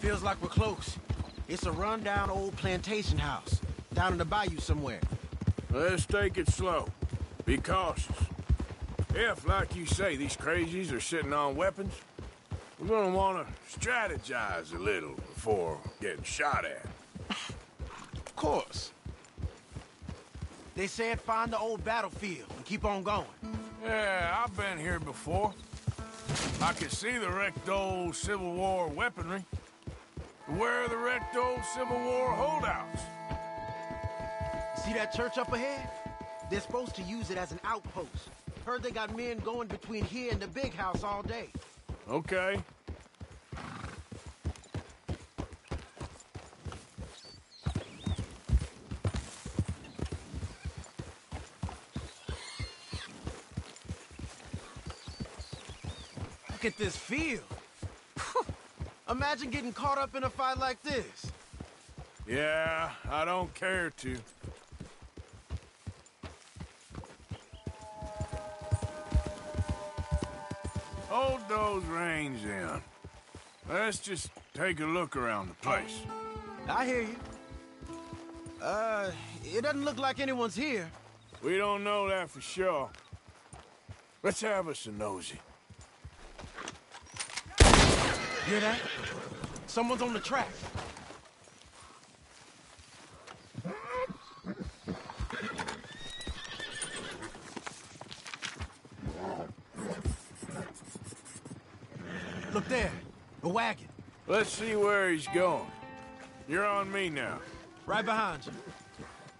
Feels like we're close. It's a rundown old plantation house, down in the bayou somewhere. Let's take it slow. Be cautious. If, like you say, these crazies are sitting on weapons, we're gonna wanna strategize a little before getting shot at. Of course. They said find the old battlefield and keep on going. Yeah, I've been here before. I can see the wrecked old Civil War weaponry. Where are the wrecked old Civil War holdouts? See that church up ahead? They're supposed to use it as an outpost. Heard they got men going between here and the big house all day. Okay. Look at this field. Imagine getting caught up in a fight like this. Yeah, I don't care to. Hold those reins in. Let's just take a look around the place. I hear you. Uh, it doesn't look like anyone's here. We don't know that for sure. Let's have us a nosy. Hear that? Someone's on the track. Look there, a wagon, Let's see where he's going. You're on me now. right behind you.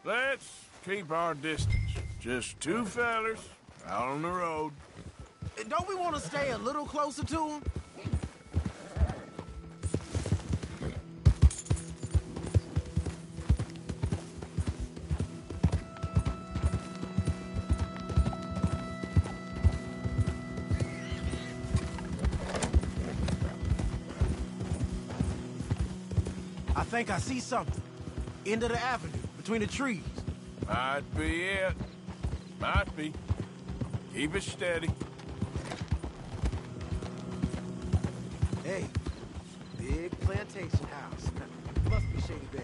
Let's keep our distance. Just two fellers out on the road. Don't we want to stay a little closer to him? Think I see something. End of the avenue, between the trees. Might be it. Might be. Keep it steady. Hey, big plantation house. Must be Shady Belle.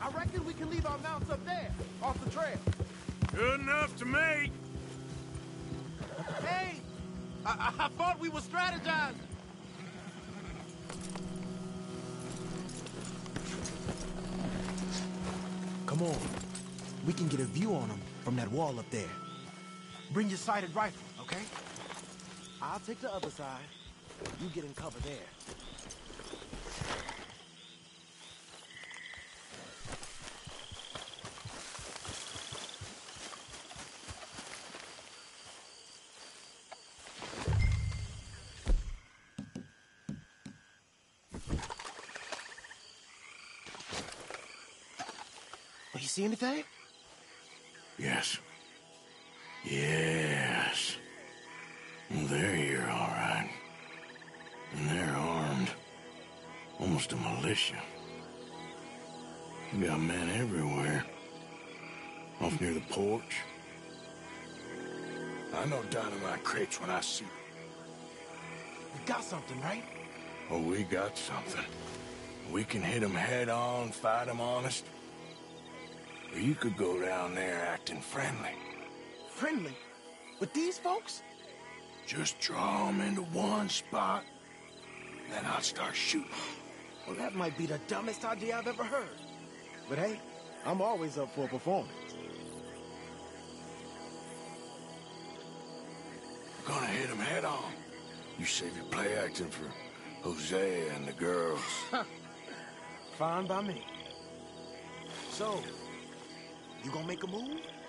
I reckon we can leave our mounts up there, off the trail. Good enough to me. Hey! I, I, I thought we were strategizing. Come on. We can get a view on them from that wall up there. Bring your sighted rifle, okay? I'll take the other side. You get in cover there. See anything? Yes. Yes. They're here, all right. And they're armed. Almost a militia. We got men everywhere. Off near the porch. I know dynamite crates when I see them. We got something, right? Oh, we got something. We can hit them head on, fight them honest. Or you could go down there acting friendly. Friendly. With these folks? Just draw them into one spot, then I'll start shooting. Well, that might be the dumbest idea I've ever heard. But hey, I'm always up for a performance. We're gonna hit them head on. You save your play acting for Hosea and the girls. Fine by me. So, you gonna make a move?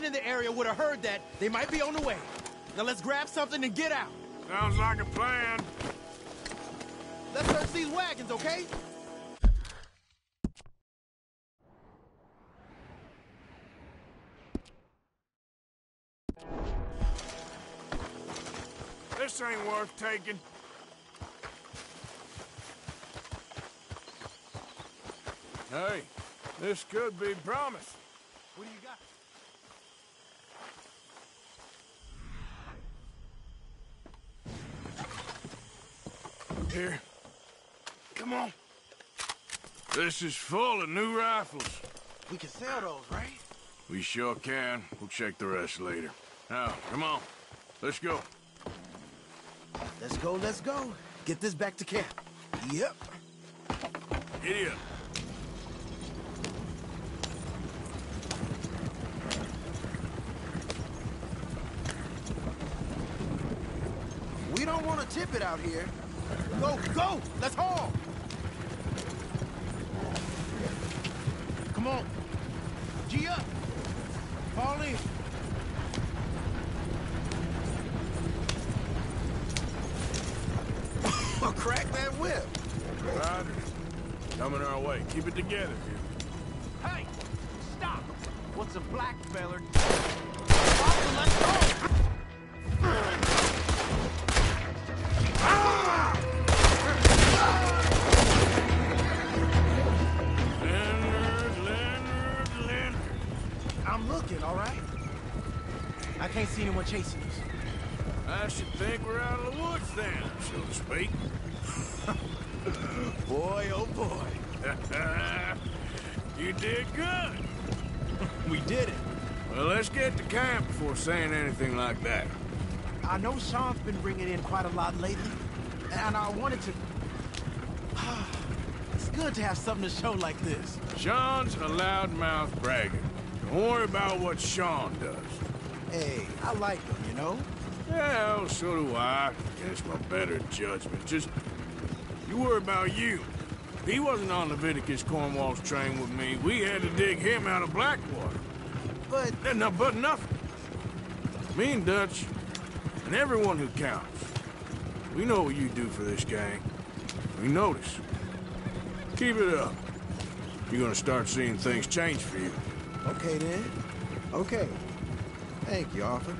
Men in the area would have heard that. They might be on the way. Now let's grab something and get out. Sounds like a plan. Let's search these wagons, okay? This ain't worth taking. Hey, this could be promise. What do you got? Here. Come on. This is full of new rifles. We can sell those, right? We sure can. We'll check the rest later. Now, come on. Let's go. Let's go, let's go. Get this back to camp. Yep. Up. We don't want to tip it out here. Go, go! Let's haul! Come on. G up. Fall in. I'll crack that whip. Riders. Coming our way. Keep it together here. Saying anything like that. I know Sean's been bringing in quite a lot lately, and I wanted to... It's good to have something to show like this. Sean's a loudmouth bragger. Don't worry about what Sean does. Hey, I like him, you know? Yeah, well, so do I. Against my better judgment. Just, you worry about you. He wasn't on Leviticus Cornwall's train with me. We had to dig him out of Blackwater. But no, but nothing. Me and Dutch, and everyone who counts. We know what you do for this gang. We notice. Keep it up. You're gonna start seeing things change for you. Okay then. Okay. Thank you, Arthur.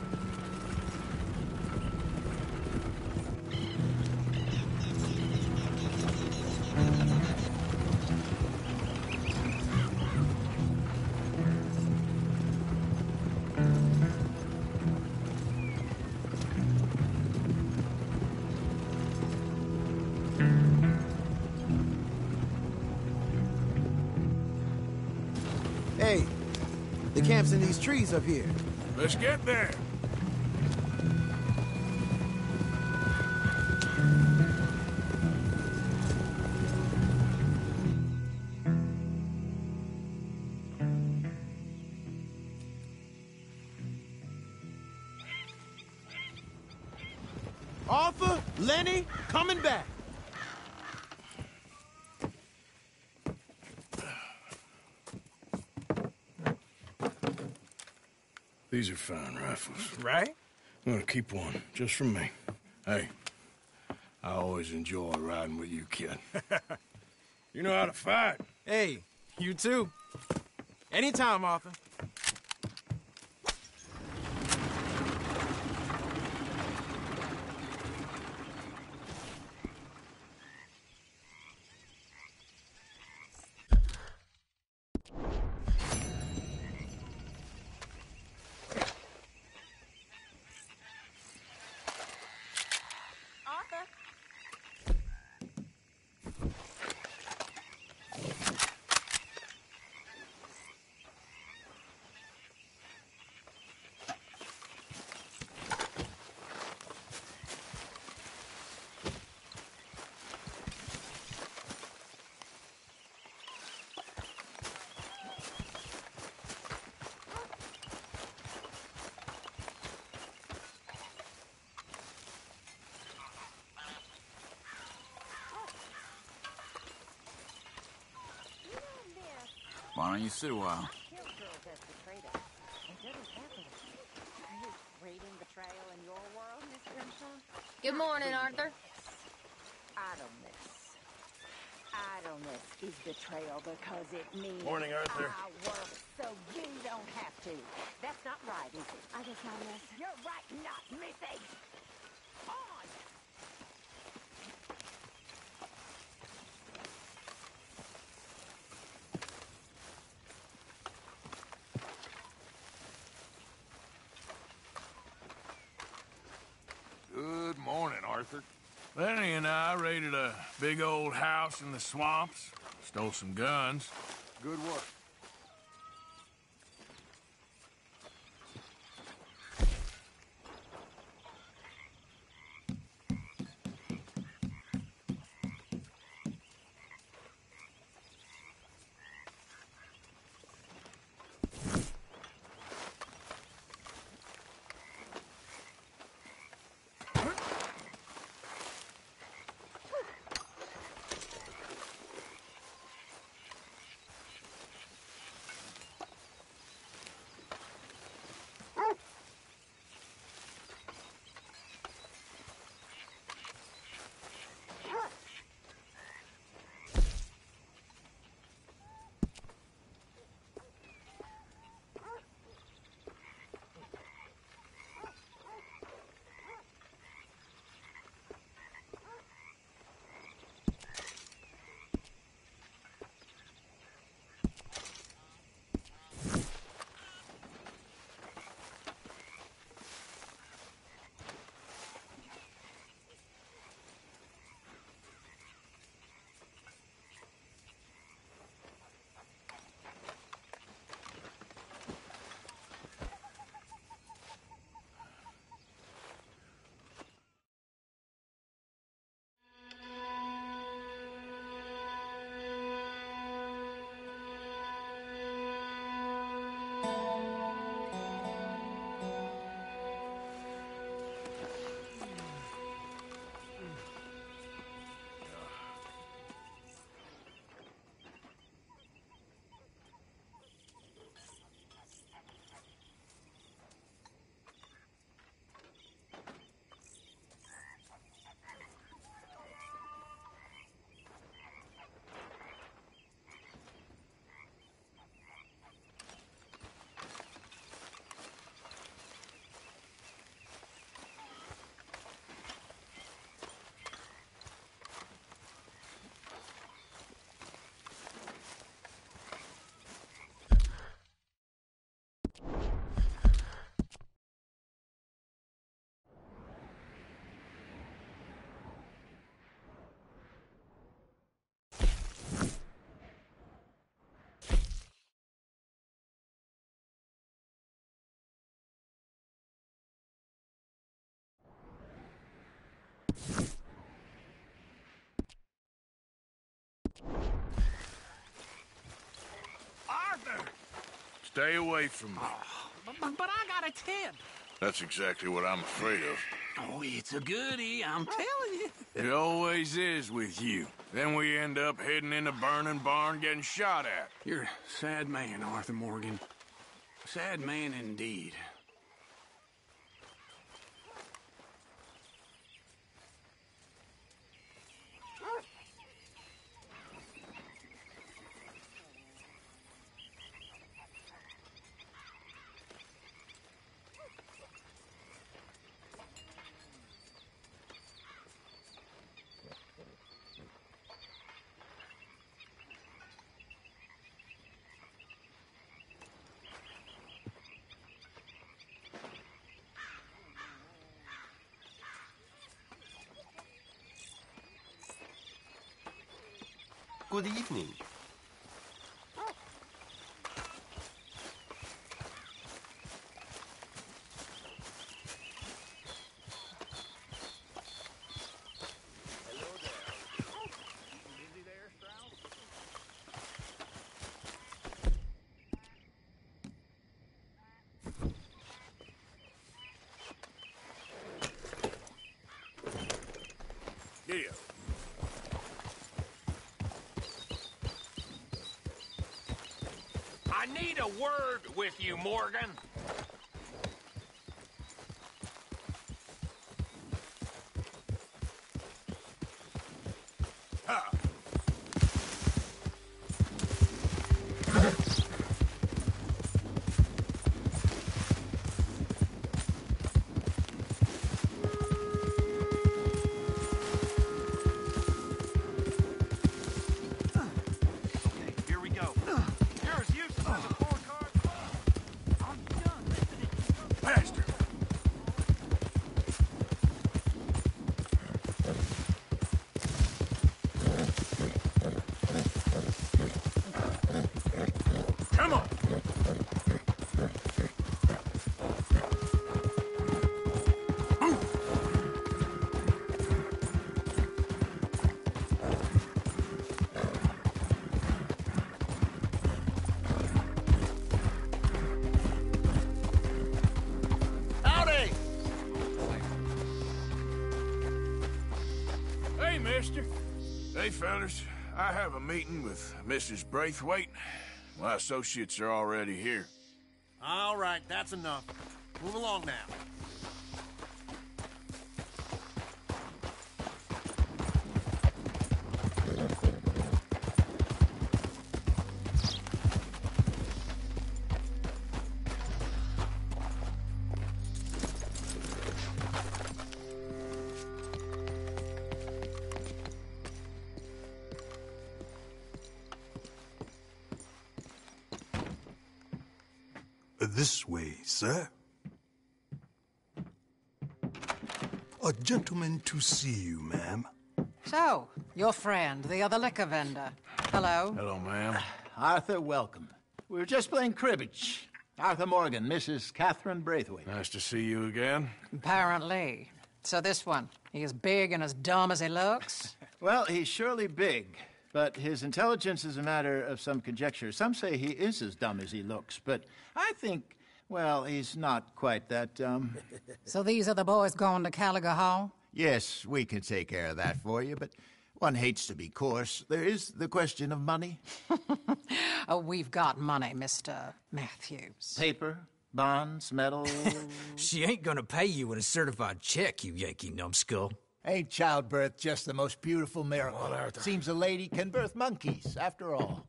Here. Let's get there. These are fine rifles. Right? I'm gonna keep one, just for me. Hey, I always enjoy riding with you, kid. you know how to fight. Hey, you too. Anytime, Arthur. sit a while. Good morning, Arthur. Idleness. Idleness is betrayal because it means morning, Arthur. I work so you don't have to. That's not right, is it? I. You're right. No. Arthur. Lenny and I raided a big old house in the swamps, stole some guns. Good work. Stay away from me. But, but I got a tip. That's exactly what I'm afraid of. Oh, it's a goodie, I'm telling you. It always is with you. Then we end up heading in a burning barn getting shot at. You're a sad man, Arthur Morgan. Sad man indeed. Good evening. I need a word with you, Morgan. Hey, fellas. I have a meeting with Mrs. Braithwaite. My associates are already here. All right, that's enough. Move along now. To see you, ma'am. So, your friend, the other liquor vendor. Hello. Hello, ma'am. Arthur, welcome. We were just playing cribbage. Arthur Morgan, Mrs. Catherine Braithwaite. Nice to see you again. Apparently. So this one, he is big and as dumb as he looks? Well, he's surely big, but his intelligence is a matter of some conjecture. Some say he is as dumb as he looks, but I think, well, he's not quite that dumb. so these are the boys going to Caliga Hall? Yes, we can take care of that for you, but one hates to be coarse. There is the question of money. oh, we've got money, Mr. Matthews. Paper, bonds, metal. she ain't gonna pay you with a certified check, you Yankee numbskull. Ain't childbirth just the most beautiful miracle? Well, Seems a lady can birth monkeys, after all.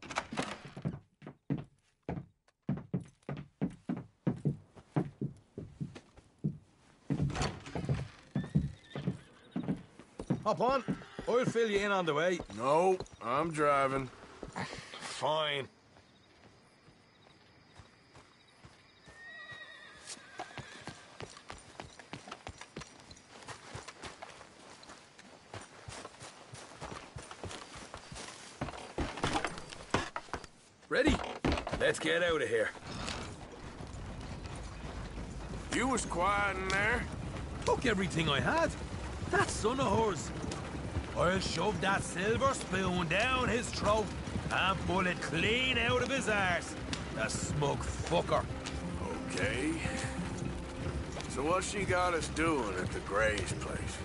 Hop on. I'll fill you in on the way. No, I'm driving. Fine. Ready? Let's get out of here. You was quiet in there? Took everything I had. That son of hers. I'll shove that silver spoon down his throat and pull it clean out of his arse. The smug fucker. Okay. So what she got us doing at the Gray's place?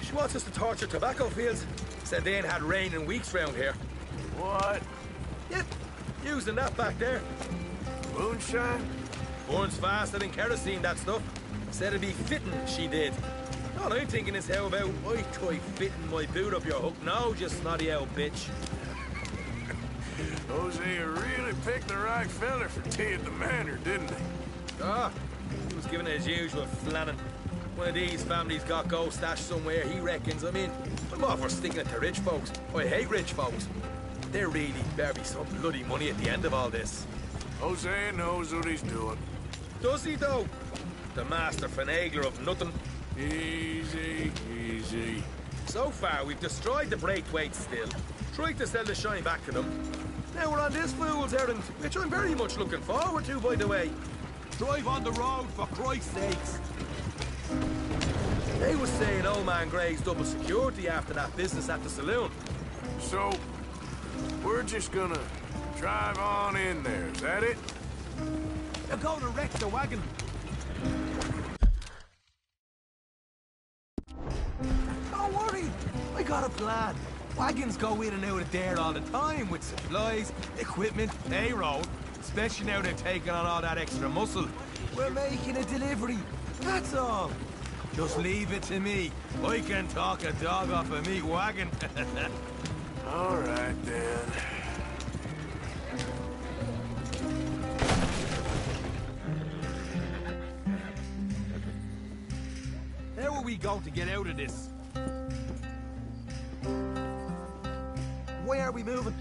She wants us to torture tobacco fields. Said they ain't had rain in weeks round here. What? Yep, using that back there. Moonshine? Burns faster than kerosene, that stuff. Said it'd be fitting, she did. All I'm thinking is how about I try fitting my boot up your hook now, just snotty old bitch. Hosea really picked the right fella for tea at the manor, didn't he? Ah, he was giving it his usual flannin'. One of these families got gold stashed somewhere, he reckons. I mean, I'm all for sticking it to rich folks. I hate rich folks. There really better be some bloody money at the end of all this. Hosea knows what he's doing. Does he, though? The master finagler of nothing. Easy, easy. So far, we've destroyed the Braithwaite still. Tried to sell the shine back to them. Now we're on this fool's errand, which I'm very much looking forward to, by the way. Drive on the road, for Christ's sakes. They were saying old man Gray's double security after that business at the saloon. So, we're just gonna drive on in there, is that it? They're going to wreck the wagon. Got. Wagons go in and out of there all the time with supplies, equipment, payroll. Especially now they're taking on all that extra muscle. We're making a delivery, that's all. Just leave it to me. I can talk a dog off a meat wagon. all right, then. How are we going to get out of this? Where are we moving?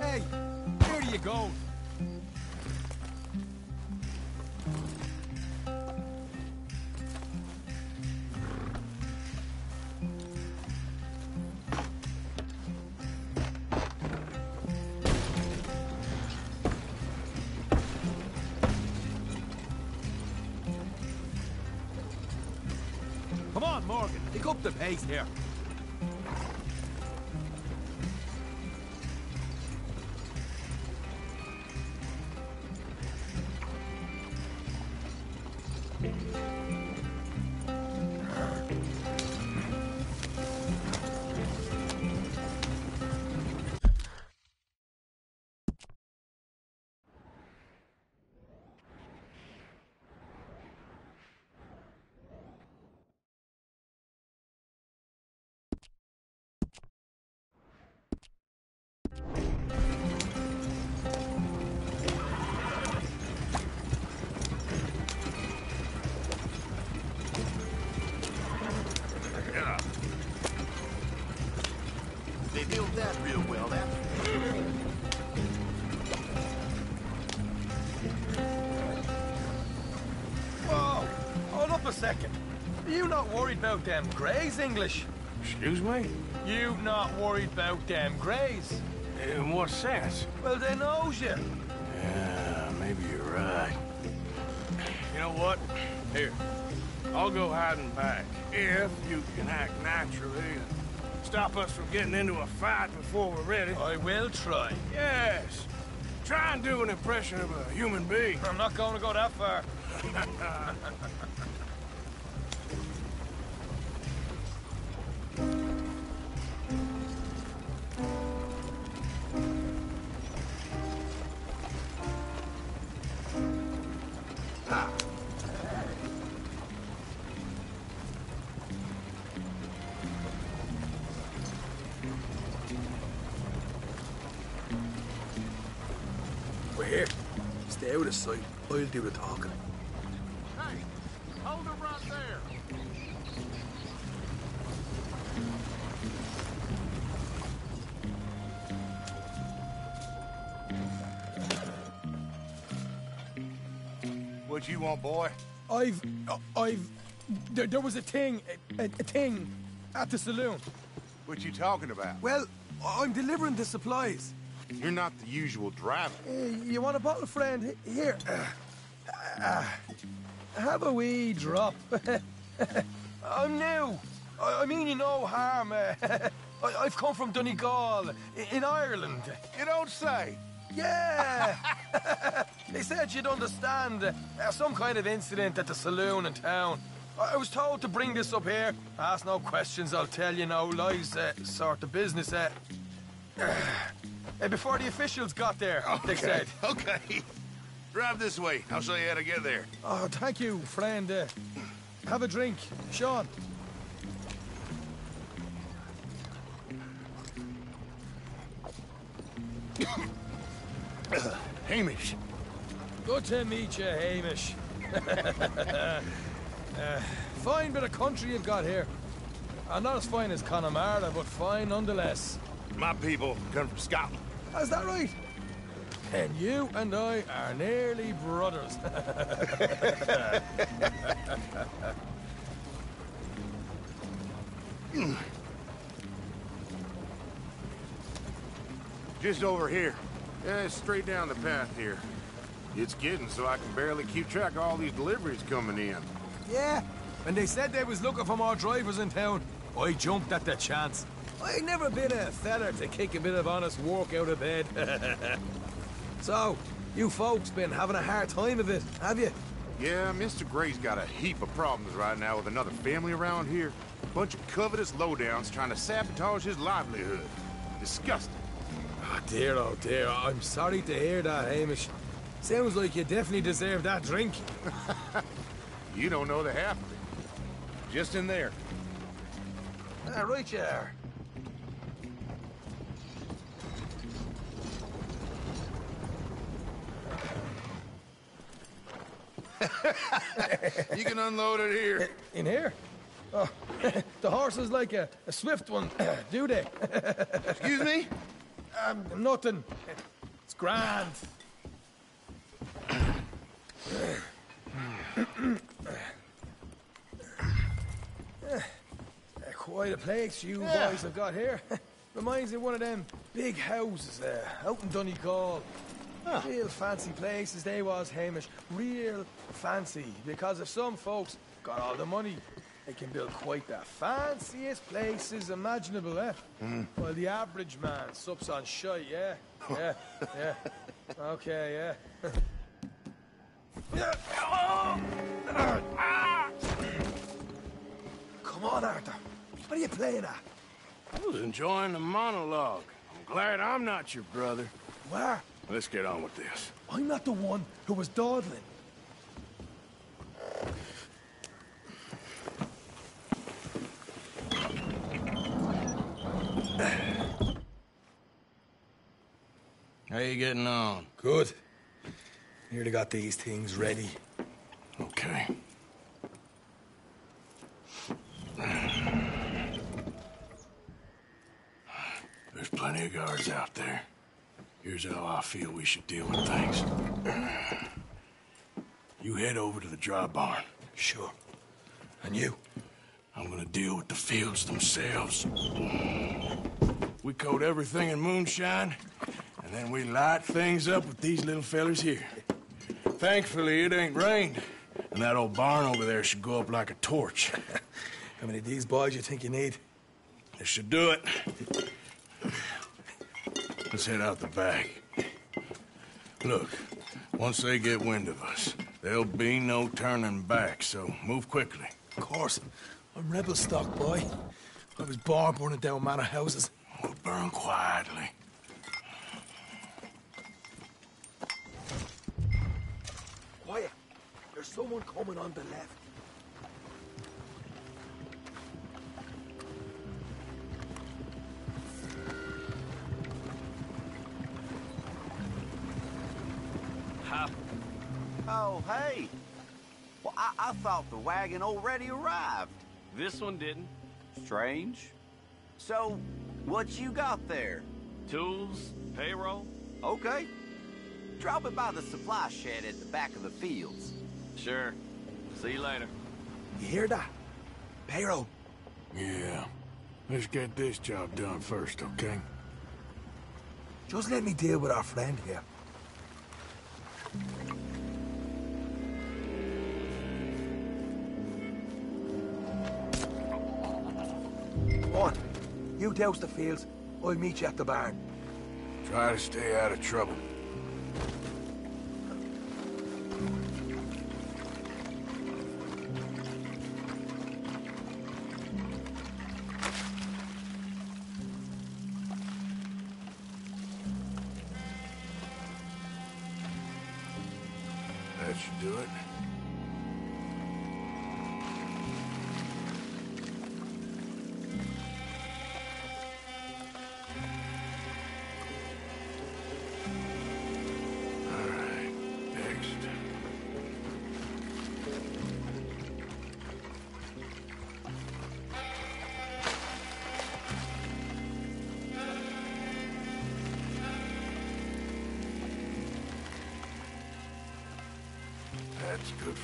Hey, where do you go? Come on, Morgan. Pick up the pace here. A second. Are you not worried about them Grays, English? Excuse me? You not worried about them Grays? In what sense? Well, they knows you. Yeah, maybe you're right. You know what? Here, I'll go hiding back. If you can act naturally and stop us from getting into a fight before we're ready. I will try. Yes. Try and do an impression of a human being. I'm not going to go that far. I'll do the talking. Hey, hold it right there. What you want, boy? I've, uh, I've, there, there was a thing, a, a, a thing, at the saloon. What you talking about? Well, I'm delivering the supplies. You're not the usual driver. Uh, you want a bottle, friend? H- Here. Uh, have a wee drop. I'm new. I, I mean you no harm. Uh, I, I've come from Donegal, in Ireland. You don't say. Yeah! they said you'd understand. Uh, some kind of incident at the saloon in town. I I was told to bring this up here. Ask no questions, I'll tell you no lies, uh, sort of business. Uh, uh, before the officials got there, they said. Okay. Drive this way. I'll show you how to get there. Oh, thank you, friend. Uh, have a drink. Sean. Hamish. Good to meet you, Hamish. uh, fine bit of country you've got here. Uh, not as fine as Connemara, but fine nonetheless. My people come from Scotland. Is that right? And you and I are nearly brothers. Just over here. Yeah, it's straight down the path here. It's getting so I can barely keep track of all these deliveries coming in. yeah, when they said they was looking for more drivers in town, I jumped at the chance. I never been a feller to kick a bit of honest work out of bed. so, you folks been having a hard time of it, have you? Yeah, Mr. Gray's got a heap of problems right now with another family around here. A Bunch of covetous lowdowns trying to sabotage his livelihood. Disgusting. Oh dear, oh dear. I'm sorry to hear that, Hamish. Sounds like you definitely deserve that drink. You don't know the half of it. Just in there. Ah, right you are. You can unload it here. In here? Oh, the horse is like a, a swift one, do they? Excuse me? um, nothing. It's grand. Quite a place you Yeah. boys have got here. Reminds me of one of them big houses uh, out in Donegal. Real fancy places they was, Hamish. Real fancy. Because if some folks got all the money, they can build quite the fanciest places imaginable, eh? Well, the average man sups on shite, yeah? Yeah, yeah. Okay, yeah. Come on, Arthur. What are you playing at? I was enjoying the monologue. I'm glad I'm not your brother. Where? Let's get on with this. I'm not the one who was dawdling. How you getting on? Good. Nearly got these things ready. Okay. There's plenty of guards out there. Here's how I feel we should deal with things. You head over to the dry barn. Sure. And you? I'm gonna deal with the fields themselves. We coat everything in moonshine, and then we light things up with these little fellers here. Thankfully, it ain't rained, and that old barn over there should go up like a torch. How many of these boys you think you need? This should do it. Let's head out the back. Look, once they get wind of us, there'll be no turning back, so move quickly. Of course. I'm rebel stock, boy. I was born burning down manor houses. We'll burn quietly. Quiet. There's someone coming on the left. Hey. Well, I, I thought the wagon already arrived. This one didn't. Strange. So, what you got there? Tools, payroll. Okay. Drop it by the supply shed at the back of the fields. Sure. See you later. You hear that? Payroll. Yeah. Let's get this job done first, okay? Just let me deal with our friend here. On. You douse the fields. I'll meet you at the barn. Try to stay out of trouble.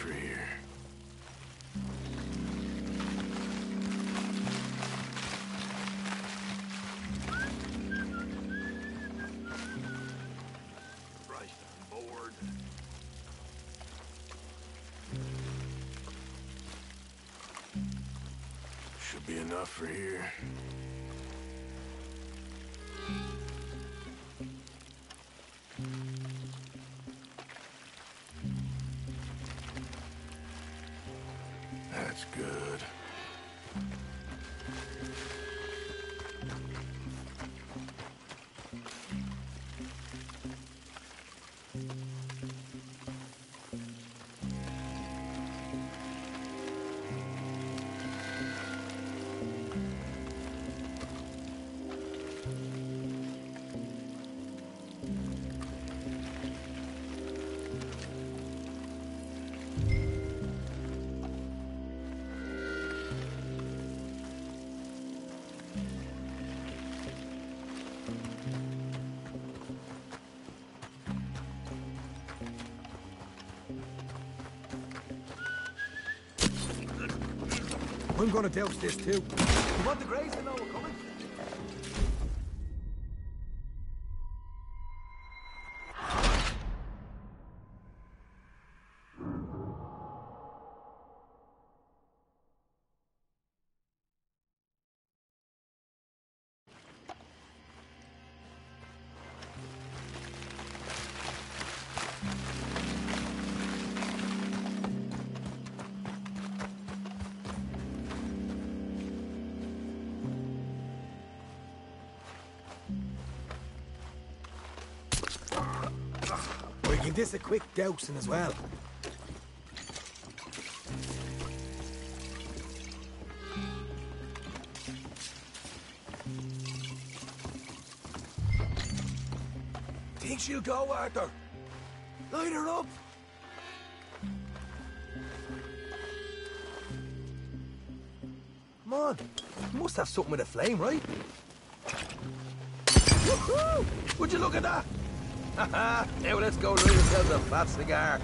For here. Should be enough for here. I'm gonna douse this too. You want the to know this a quick dousing as well. Think she'll go, Arthur? Light her up. Come on. You must have something with a flame, right? Would you look at that? Now let's go leave ourselves a fat cigar.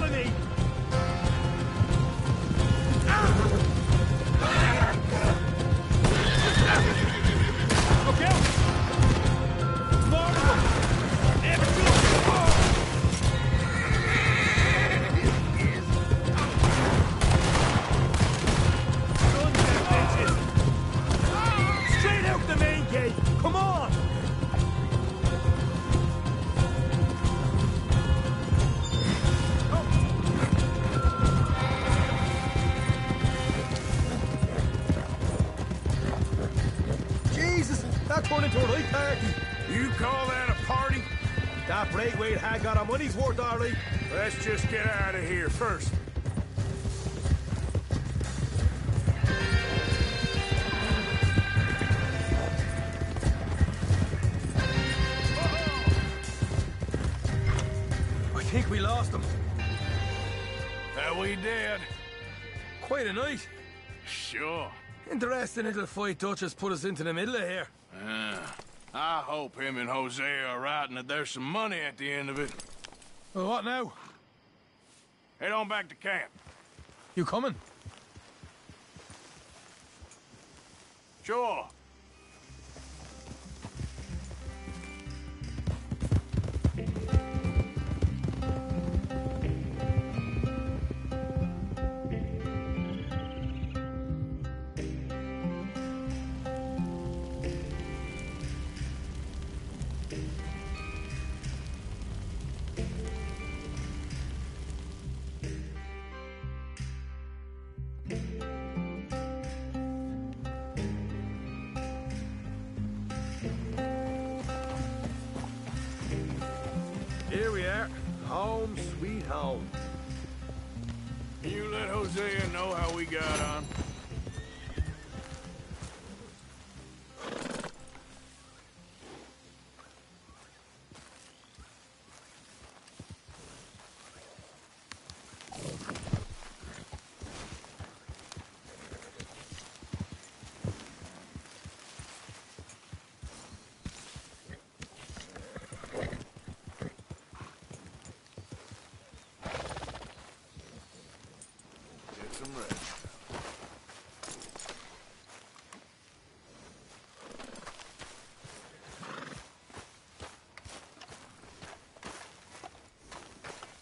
Right! Interesting little fight Dutch has put us into the middle of here. Uh, I hope him and Hosea are right and that there's some money at the end of it. Well, what now? Head on back to camp. You coming? Sure. Home. You let Hosea know how we got on? Get some rest.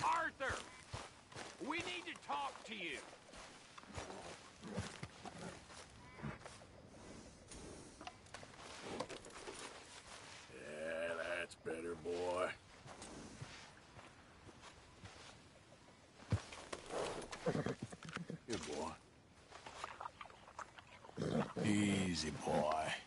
Arthur! We need to talk to you. Yeah, that's better, boy. Good boy. Easy, boy.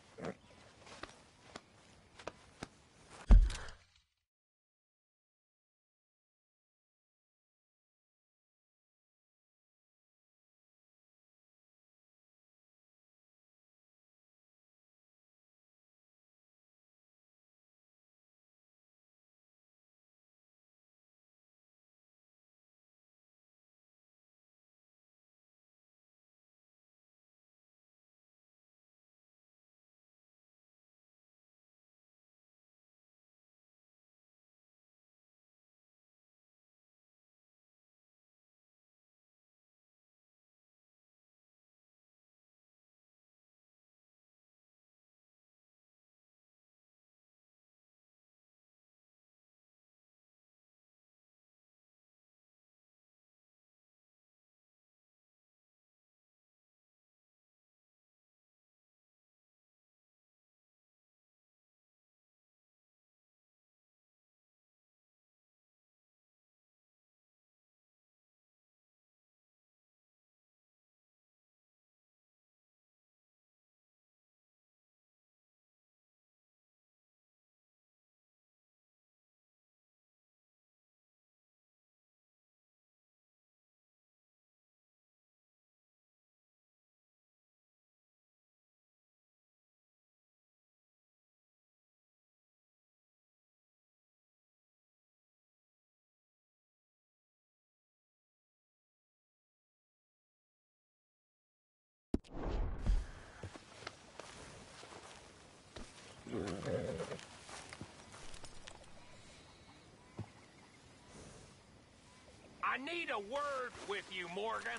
I need a word with you, Morgan.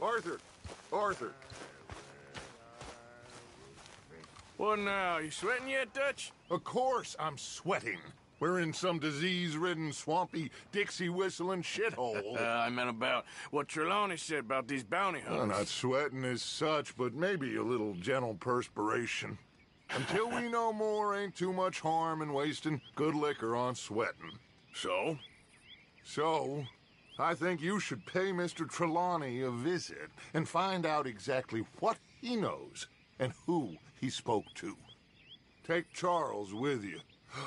Arthur! Arthur! What now? You sweating yet, Dutch? Of course I'm sweating. We're in some disease-ridden, swampy, Dixie-whistling shithole. Uh, I meant about what Trelawney said about these bounty I'm hunters. not sweating as such, but maybe a little gentle perspiration. Until we know more, ain't too much harm in wasting good liquor on sweating. So? So, I think you should pay Mr. Trelawney a visit and find out exactly what he knows and who he spoke to. Take Charles with you.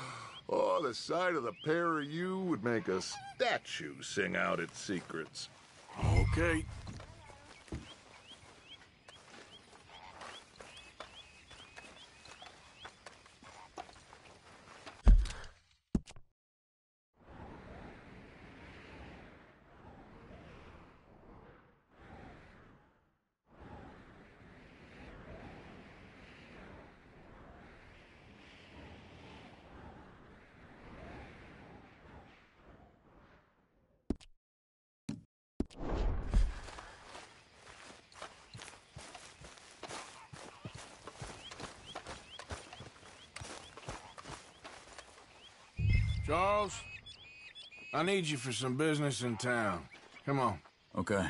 Oh, the sight of the pair of you would make a statue sing out its secrets. Okay. Charles, I need you for some business in town. Come on. Okay.